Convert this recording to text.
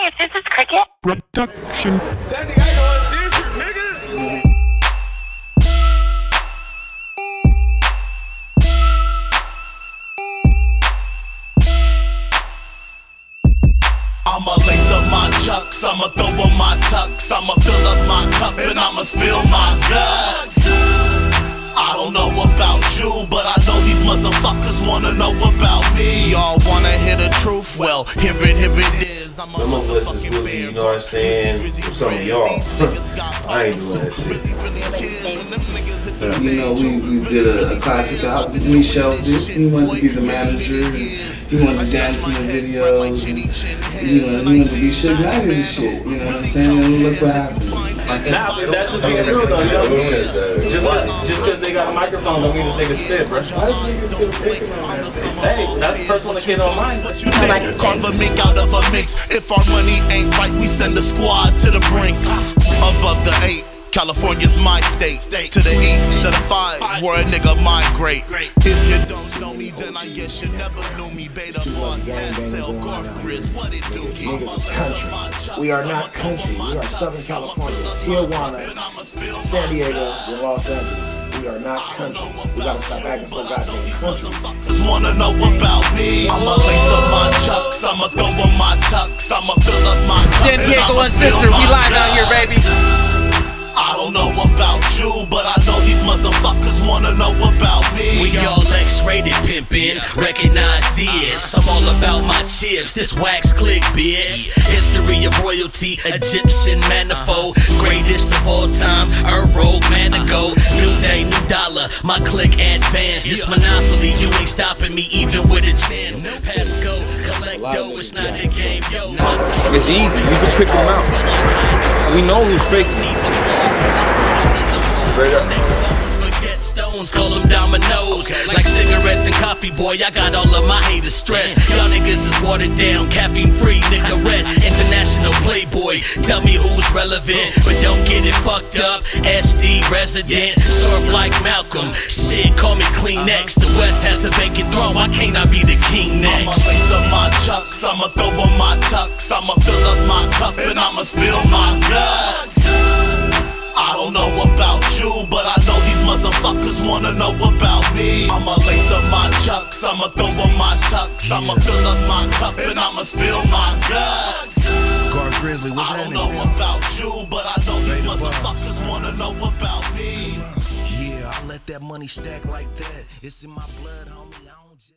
Hi, this is Cricket. Production. San Diego Adventure, nigga. I'ma lace up my chucks, I'ma throw on my tux, I'ma fill up my cup and I'ma spill my guts. I don't know about you, but I know these motherfuckers wanna know about me. Y'all wanna hear the truth? Well, here it, here it is. I'm Some of us is really, you know what I'm saying, some of y'all. these niggas got I ain't doing that shit. Really, really kids, and them niggas hit the You know, we, we did a, a classic album. We shelved it. He wanted to be the manager. He wanted to dance in the videos. And, you know, he wanted to be Suge Knight and shit. You know what I'm saying? And look what happened. Nah, but that's just being real though, yo. Just just because they got a microphone don't mean that they can spit, bro. Hey, that's the first one that came on mind. What you think? Carve a mink out of a mix. If our money ain't right, we send a squad to the brinks. Above the eight. California's my state. To the east of the five, where a nigga migrate. If you don't know me, then I guess you never knew me. Beta boss, Mansell, Garth Grizz, what it do? Niggas is country. We are not country. We are Southern California. It's Tijuana, San Diego, and Los Angeles. We are not country. We gotta stop acting so goddamn country. Just wanna know about me. I'ma lace up my chucks, I'ma throw on my tux, I'ma fill up my cup, San and Diego I'ma spill Uncensored, we my live out here, guts. baby. I don't know about you, but I know these motherfuckers wanna know about me. We all X-rated pimpin', recognize this. I'm all about my chips, this wax click, bitch. History of royalty, Egyptian manifold, greatest of all time, Earl Manigault. New day, new dollar, my click advance. This monopoly, you ain't stopping me even with a chance. Pass go, collect dough, it's not a game, yo. It's easy. You can pick them out. We know who's fake. Straight up. Call them dominoes. Like cigarettes and coffee, boy, I got all of my haters stressed. Y'all niggas is watered down, caffeine free, Nicorette. International playboy, tell me who's relevant, but don't get it fucked up. SD resident, serve like Malcolm. Shit, call me Kleenex. The West has the vacant throne, why can't I be the king I'ma lace up my chucks, I'ma throw on my tux, I'ma fill up my cup and I'ma spill my guts. I don't know about you, but I know these motherfuckers wanna know about me. I'ma lace up my chucks, I'ma throw on my tux, I'ma fill up my cup and I'ma spill my guts. Garth Grizzly, what's I don't know about you, but I know these motherfuckers wanna know about that money stack like that. It's in my blood, homie. I don't just.